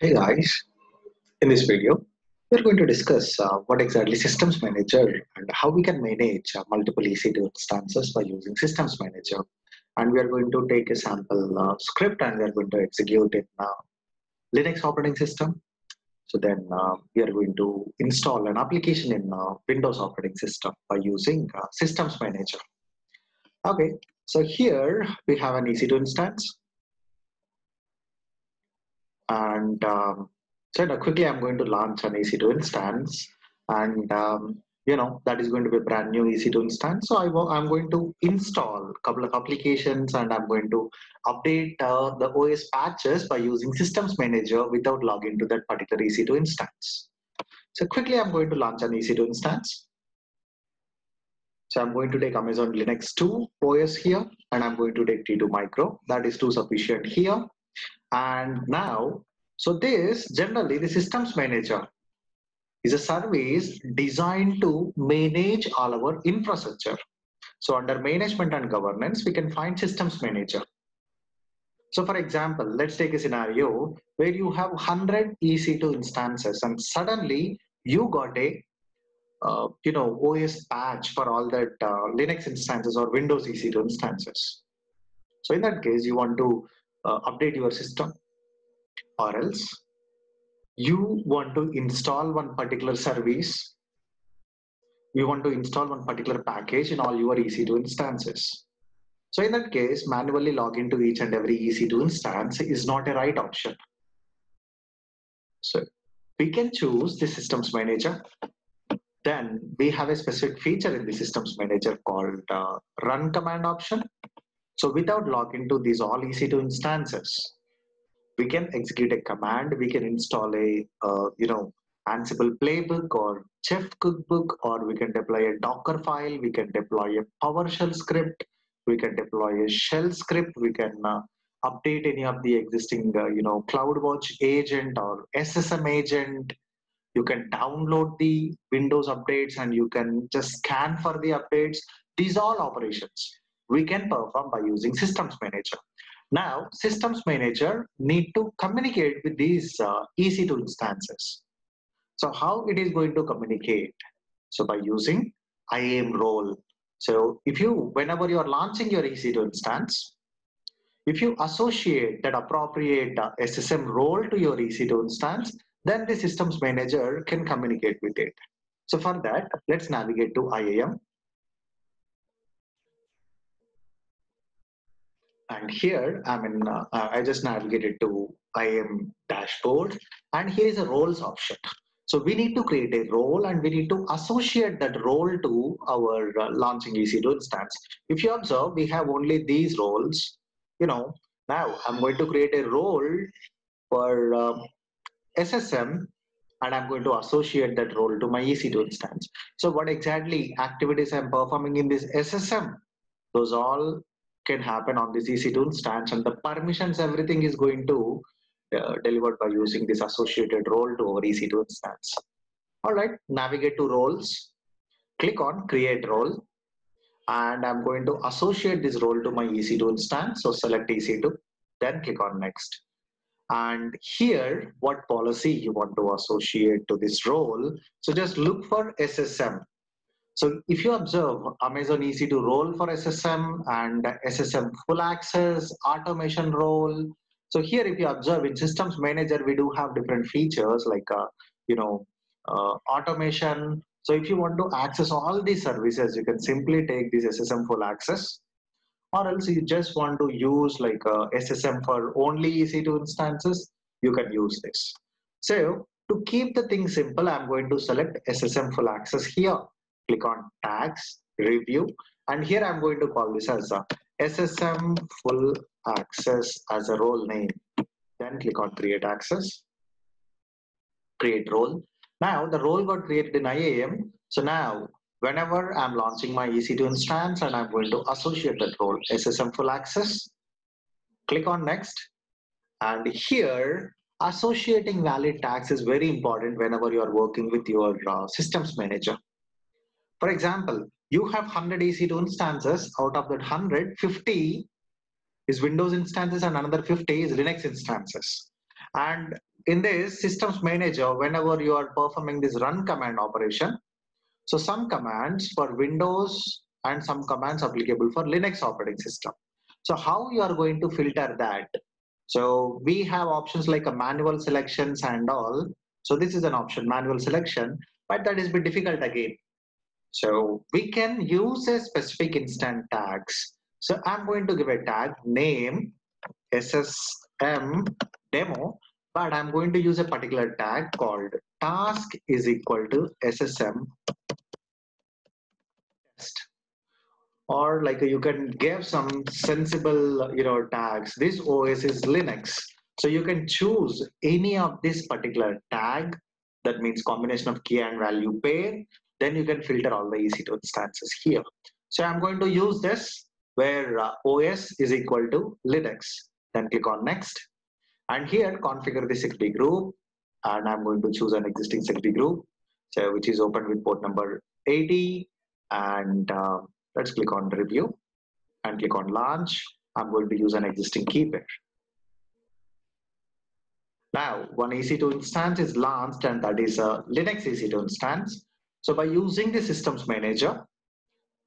Hey guys, in this video, we're going to discuss uh, what exactly Systems Manager and how we can manage uh, multiple EC2 instances by using Systems Manager. And we are going to take a sample uh, script and we are going to execute in uh, Linux operating system. So then uh, we are going to install an application in uh, Windows operating system by using Systems Manager. Okay, so here we have an EC2 instance and um, so now quickly I'm going to launch an EC2 instance and um, you know that is going to be a brand new EC2 instance so I am going to install a couple of applications and I'm going to update uh, the OS patches by using systems manager without logging to that particular EC2 instance so quickly I'm going to launch an EC2 instance so I'm going to take Amazon Linux 2 OS here and I'm going to take T2 micro. That is too sufficient here and now, so this generally the systems manager is a service designed to manage all our infrastructure. So under management and governance, we can find systems manager. So for example, let's take a scenario where you have 100 EC2 instances and suddenly you got a uh, you know OS patch for all that uh, Linux instances or Windows EC2 instances. So in that case, you want to uh, update your system or else you want to install one particular service you want to install one particular package in all your EC2 instances. So in that case, manually log into each and every EC2 instance is not a right option. So we can choose the systems manager. Then we have a specific feature in the systems manager called uh, run command option. So without logging to these all EC2 instances, we can execute a command, we can install a, uh, you know, Ansible playbook or Chef cookbook, or we can deploy a Docker file, we can deploy a PowerShell script, we can deploy a shell script, we can uh, update any of the existing, uh, you know, CloudWatch agent or SSM agent. You can download the Windows updates and you can just scan for the updates. These all operations we can perform by using Systems Manager. Now, Systems Manager need to communicate with these uh, EC2 instances. So how it is going to communicate? So by using IAM role. So if you, whenever you are launching your EC2 instance, if you associate that appropriate uh, SSM role to your EC2 instance, then the systems manager can communicate with it. So for that, let's navigate to IAM And here, I mean, uh, I just navigated to IAM dashboard and here is a roles option. So we need to create a role and we need to associate that role to our uh, launching EC2 instance. If you observe, we have only these roles. You know, now I'm going to create a role for uh, SSM and I'm going to associate that role to my EC2 instance. So what exactly activities I'm performing in this SSM? Those all can happen on this EC2 instance and the permissions, everything is going to uh, delivered by using this associated role to our EC2 instance. All right, navigate to roles, click on create role, and I'm going to associate this role to my EC2 instance. So select EC2, then click on next. And here, what policy you want to associate to this role. So just look for SSM. So if you observe Amazon EC2 role for SSM and SSM full access, automation role. So here, if you observe in systems manager, we do have different features like, uh, you know, uh, automation. So if you want to access all these services, you can simply take this SSM full access or else you just want to use like uh, SSM for only EC2 instances, you can use this. So to keep the thing simple, I'm going to select SSM full access here click on tags, review, and here I'm going to call this as a SSM full access as a role name. Then click on create access, create role. Now the role got created in IAM. So now whenever I'm launching my EC2 instance and I'm going to associate that role, SSM full access, click on next. And here, associating valid tags is very important whenever you are working with your uh, systems manager. For example, you have 100 EC2 instances. Out of that 100, 50 is Windows instances and another 50 is Linux instances. And in this systems manager, whenever you are performing this run command operation, so some commands for Windows and some commands applicable for Linux operating system. So how you are going to filter that? So we have options like a manual selections and all. So this is an option, manual selection, but that is bit difficult again. So we can use a specific instant tags. So I'm going to give a tag name SSM demo, but I'm going to use a particular tag called task is equal to SSM test. Or like you can give some sensible you know tags. This os is linux. So you can choose any of this particular tag. That means combination of key and value pair then you can filter all the ec2 instances here so i'm going to use this where uh, os is equal to linux then click on next and here configure the security group and i'm going to choose an existing security group so which is open with port number 80 and uh, Let's click on review and click on launch. I'm going to use an existing key pair. Now, one EC2 instance is launched and that is a Linux EC2 instance. So by using the systems manager,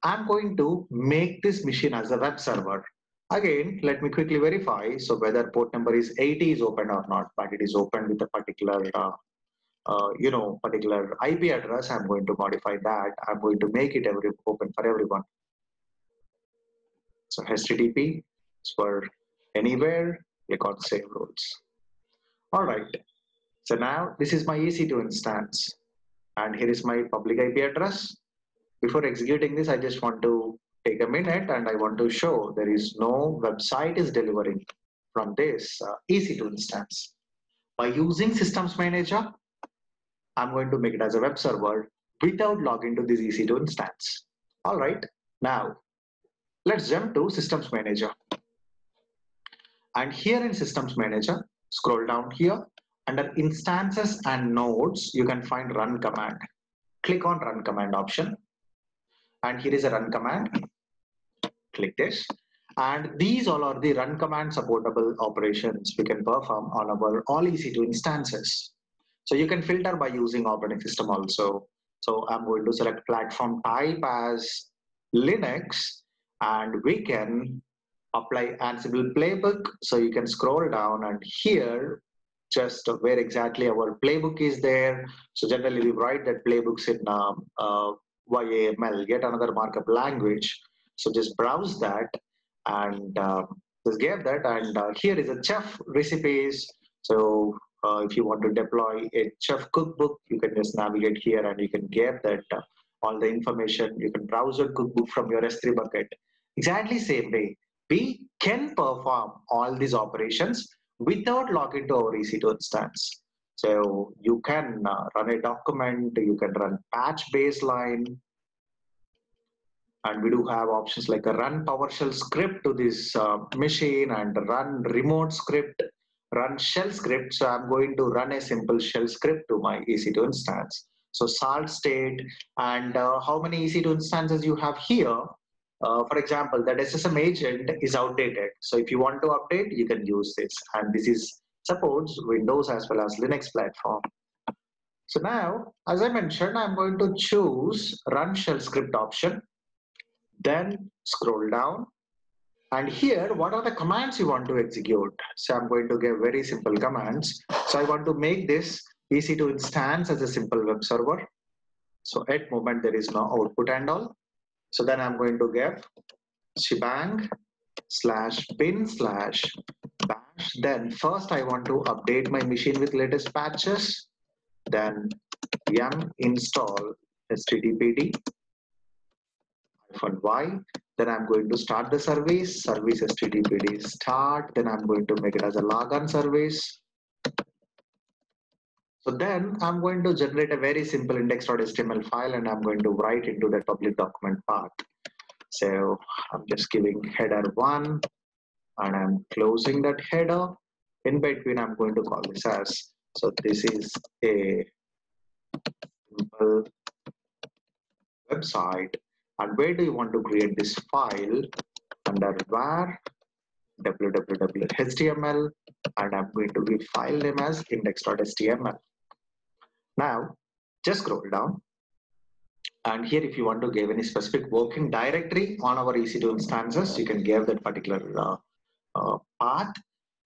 I'm going to make this machine as a web server. Again, let me quickly verify. So whether port number is 80 is open or not, but it is open with a particular uh, uh, you know, particular IP address, I'm going to modify that. I'm going to make it every open for everyone. So HTTP is for anywhere, click on save rules. All right. So now this is my EC2 instance and here is my public IP address. Before executing this, I just want to take a minute and I want to show there is no website is delivering from this uh, EC2 instance. By using Systems Manager, I'm going to make it as a web server without logging to this EC2 instance. All right, now let's jump to Systems Manager. And here in Systems Manager, scroll down here, under instances and nodes, you can find run command. Click on run command option. And here is a run command. Click this. And these all are the run command supportable operations we can perform on our all EC2 instances. So you can filter by using operating system also. So I'm going to select platform type as Linux and we can apply Ansible playbook. So you can scroll down and here just where exactly our playbook is there. So generally we write that playbooks in um, uh, YAML, yet another markup language. So just browse that and uh, just get that. And uh, here is a chef recipes. So uh, if you want to deploy a chef cookbook, you can just navigate here and you can get that uh, all the information. You can browse a cookbook from your S3 bucket. Exactly same way, we can perform all these operations without logging to our EC2 instance. So you can uh, run a document, you can run patch baseline, and we do have options like a run PowerShell script to this uh, machine and run remote script run shell script. So I'm going to run a simple shell script to my EC2 instance. So salt state and uh, how many EC2 instances you have here. Uh, for example, that SSM agent is outdated. So if you want to update, you can use this. And this is supports Windows as well as Linux platform. So now, as I mentioned, I'm going to choose run shell script option. Then scroll down and here, what are the commands you want to execute? So I'm going to give very simple commands. So I want to make this EC2 instance as a simple web server. So at moment, there is no output and all. So then I'm going to give shebang slash bin slash bash. Then first I want to update my machine with latest patches. Then yum install hyphen y then I'm going to start the service, service HTTPD start, then I'm going to make it as a logon service. So then I'm going to generate a very simple index.html file and I'm going to write into that public document path. So I'm just giving header one and I'm closing that header. In between, I'm going to call this as, so this is a simple website and where do you want to create this file under var www.html and I'm going to give file name as index.html. Now, just scroll down. And here, if you want to give any specific working directory on our EC2 instances, you can give that particular uh, uh, path.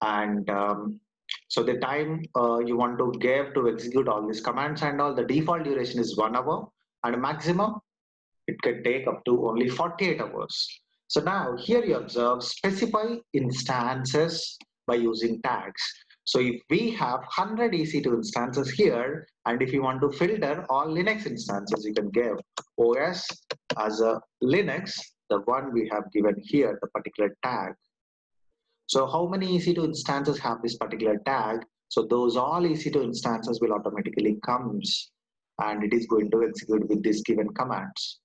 And um, so the time uh, you want to give to execute all these commands and all, the default duration is one hour and maximum, it can take up to only 48 hours. So now here you observe specify instances by using tags. So if we have 100 EC2 instances here, and if you want to filter all Linux instances, you can give OS as a Linux, the one we have given here, the particular tag. So how many EC2 instances have this particular tag? So those all EC2 instances will automatically comes and it is going to execute with these given commands.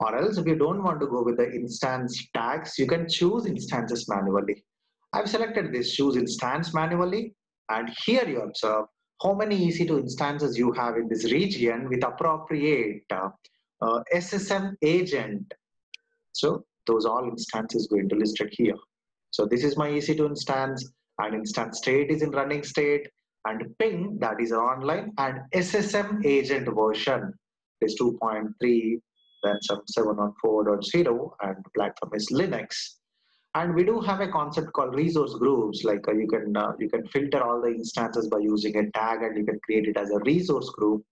Or else if you don't want to go with the instance tags, you can choose instances manually. I've selected this choose instance manually and here you observe how many EC2 instances you have in this region with appropriate uh, uh, SSM agent. So those all instances going to listed here. So this is my EC2 instance and instance state is in running state and ping that is online and SSM agent version is 2.3 then some 714.0 and platform is Linux. And we do have a concept called resource groups. Like uh, you can uh, you can filter all the instances by using a tag, and you can create it as a resource group.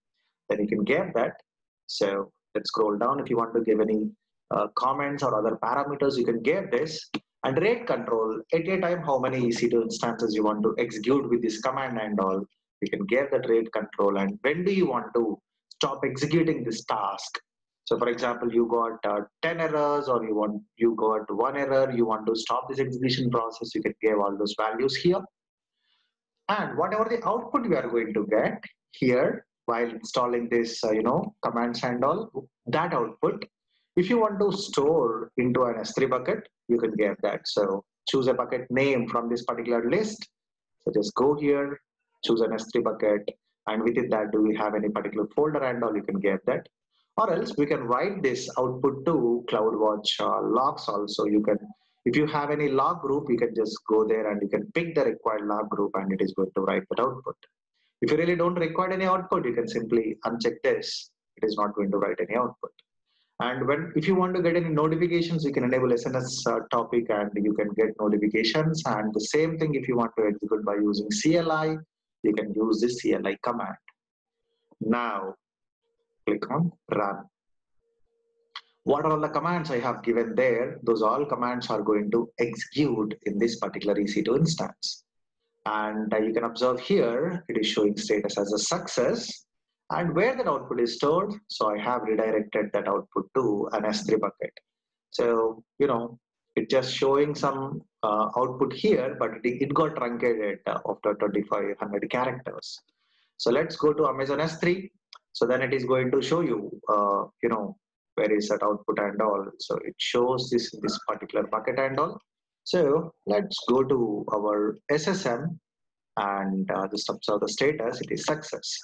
Then you can get that. So let's scroll down. If you want to give any uh, comments or other parameters, you can get this. And rate control at a time how many EC2 instances you want to execute with this command and all. You can get that rate control. And when do you want to stop executing this task? So for example, you got uh, 10 errors or you want you got one error, you want to stop this execution process, you can give all those values here. And whatever the output you are going to get here while installing this, uh, you know, commands and all, that output, if you want to store into an S3 bucket, you can get that. So choose a bucket name from this particular list. So just go here, choose an S3 bucket, and within that, do we have any particular folder and all, you can get that or else we can write this output to CloudWatch uh, logs also. You can, if you have any log group, you can just go there and you can pick the required log group and it is going to write that output. If you really don't require any output, you can simply uncheck this. It is not going to write any output. And when if you want to get any notifications, you can enable SNS uh, topic and you can get notifications. And the same thing if you want to execute by using CLI, you can use this CLI command. Now, click on run. What are all the commands I have given there? Those all commands are going to execute in this particular EC2 instance. And uh, you can observe here, it is showing status as a success and where that output is stored. So I have redirected that output to an S3 bucket. So, you know, it's just showing some uh, output here, but it, it got truncated uh, after 2500 characters. So let's go to Amazon S3 so then it is going to show you, uh, you know, where is that output and all. So it shows this this particular bucket and all. So let's go to our SSM and uh, just observe the status. It is success.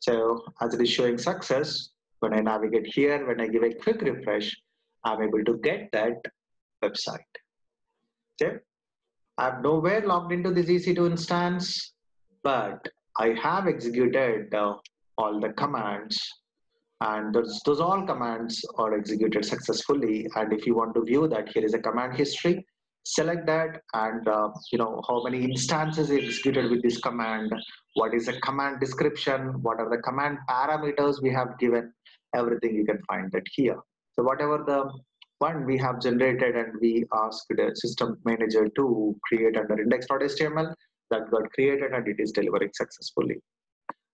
So as it is showing success, when I navigate here, when I give a quick refresh, I'm able to get that website. Okay. I've nowhere logged into this EC2 instance, but I have executed uh, all the commands. And those, those all commands are executed successfully. And if you want to view that here is a command history. Select that and uh, you know how many instances executed with this command. What is the command description? What are the command parameters we have given? Everything you can find that here. So whatever the one we have generated and we asked the system manager to create under index.html that got created and it is delivering successfully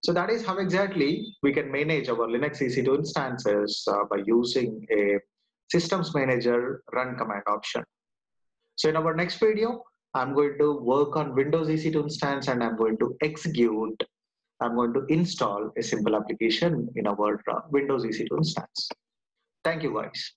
so that is how exactly we can manage our Linux EC2 instances uh, by using a systems manager run command option. So in our next video, I'm going to work on Windows EC2 instance and I'm going to execute, I'm going to install a simple application in our uh, Windows EC2 instance. Thank you guys.